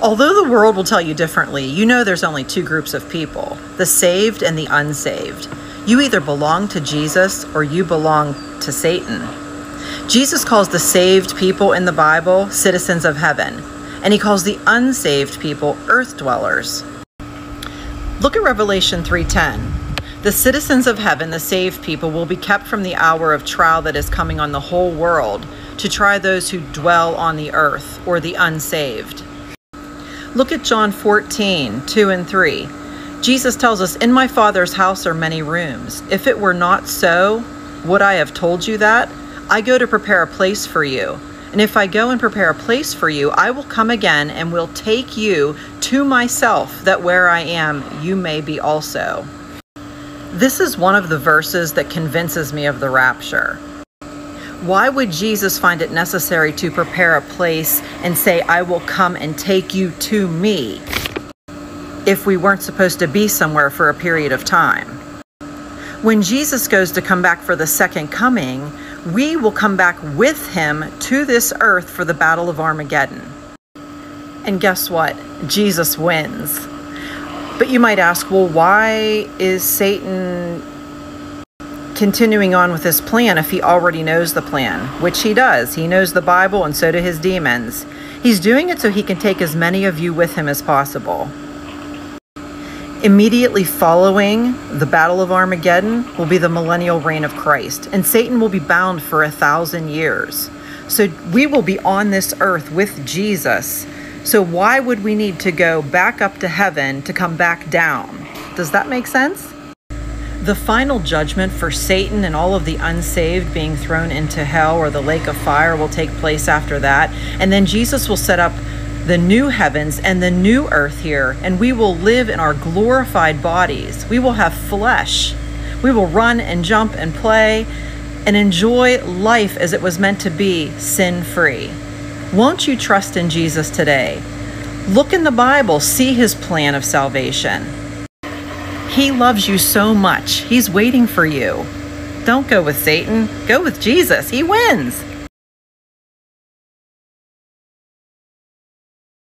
Although the world will tell you differently, you know there's only two groups of people the saved and the unsaved. You either belong to Jesus or you belong to Satan. Jesus calls the saved people in the Bible citizens of heaven, and he calls the unsaved people earth dwellers. Look at Revelation 3:10. The citizens of heaven, the saved people, will be kept from the hour of trial that is coming on the whole world to try those who dwell on the earth or the unsaved. Look at John 14, 2 and 3. Jesus tells us, In my Father's house are many rooms. If it were not so, would I have told you that? I go to prepare a place for you. And if I go and prepare a place for you, I will come again and will take you to myself, that where I am, you may be also. This is one of the verses that convinces me of the rapture. Why would Jesus find it necessary to prepare a place and say, I will come and take you to me, if we weren't supposed to be somewhere for a period of time? When Jesus goes to come back for the second coming, we will come back with him to this earth for the Battle of Armageddon. And guess what? Jesus wins. But you might ask, well, why is Satan continuing on with his plan if he already knows the plan? Which he does. He knows the Bible, and so do his demons. He's doing it so he can take as many of you with him as possible. Immediately following the Battle of Armageddon will be the millennial reign of Christ, and Satan will be bound for a thousand years. So we will be on this earth with Jesus. So why would we need to go back up to heaven to come back down? Does that make sense? The final judgment for Satan and all of the unsaved being thrown into hell or the lake of fire will take place after that. And then Jesus will set up the new heavens and the new earth here, and we will live in our glorified bodies. We will have flesh. We will run and jump and play and enjoy life as it was meant to be, sin free. Won't you trust in Jesus today? Look in the Bible, see his plan of salvation. He loves you so much, he's waiting for you. Don't go with Satan, go with Jesus. He wins.